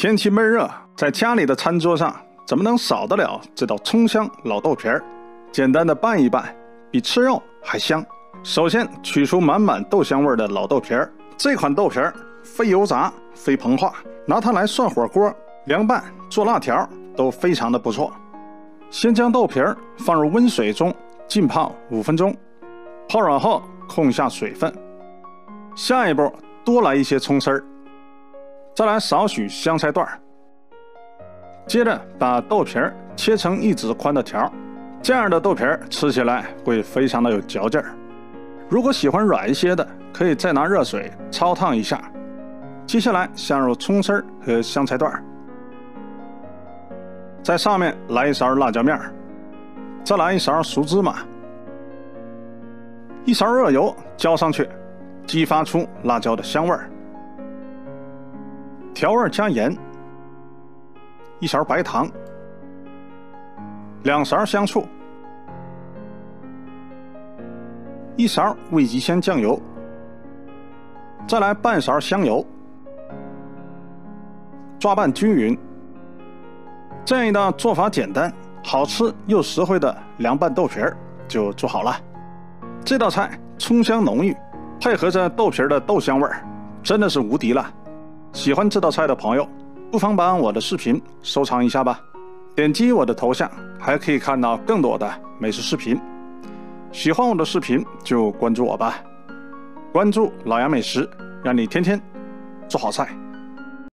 天气闷热，在家里的餐桌上怎么能少得了这道葱香老豆皮儿？简单的拌一拌，比吃肉还香。首先取出满满豆香味的老豆皮儿，这款豆皮儿非油炸非膨化，拿它来涮火锅、凉拌、做辣条都非常的不错。先将豆皮儿放入温水中浸泡五分钟，泡软后控下水分。下一步多来一些葱丝儿，再来少许香菜段儿。接着把豆皮儿切成一指宽的条，这样的豆皮儿吃起来会非常的有嚼劲儿。如果喜欢软一些的，可以再拿热水焯烫一下。接下来下入葱丝和香菜段，在上面来一勺辣椒面再来一勺熟芝麻，一勺热油浇上去，激发出辣椒的香味儿。调味加盐，一勺白糖，两勺香醋。一勺味极鲜酱油，再来半勺香油，抓拌均匀。这样一道做法简单、好吃又实惠的凉拌豆皮儿就做好了。这道菜葱香浓郁，配合着豆皮的豆香味儿，真的是无敌了。喜欢这道菜的朋友，不妨把我的视频收藏一下吧。点击我的头像，还可以看到更多的美食视频。喜欢我的视频就关注我吧，关注老杨美食，让你天天做好菜。